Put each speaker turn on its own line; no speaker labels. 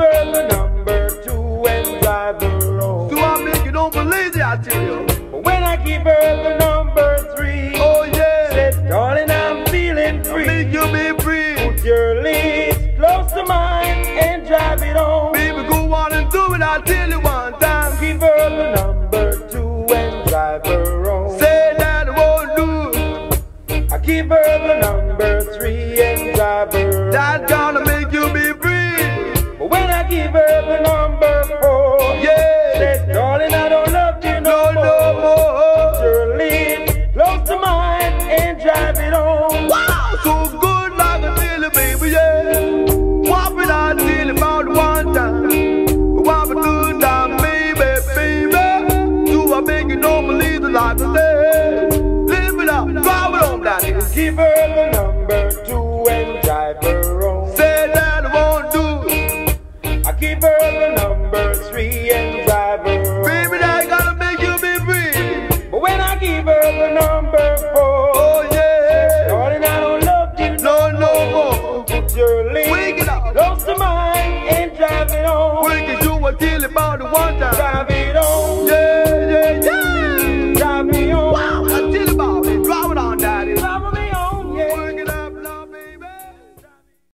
Verb number two and drive her road. Do
I make you don't believe the arterial?
But when I give her the number three, oh
yeah,
said darling I'm feeling free. I make you
be free. Put
your lips close to mine and drive it on.
Baby, go on and do it ideally one time.
Give her the number two and drive her on.
Say that won't do.
I give her the number three and drive her. That
on
give her the number four,
Yeah.
said, darling, I don't love you No, no, more.
more.
Your close to mine and drive it on.
Wow, so good like a silly baby, yeah. What would I tell you about one time? What would do time, baby, baby? Do I make you no believe the life I say? Live it up, drive it on here.
Give her the number I give her the number three and drive her. Baby, that
gonna make you be free.
But when I give her the number four, Oh,
yeah.
darling, I don't love you No, no more. Put your lead it up. close to mine and drive it on. We
can do what till about the one time. Drive
it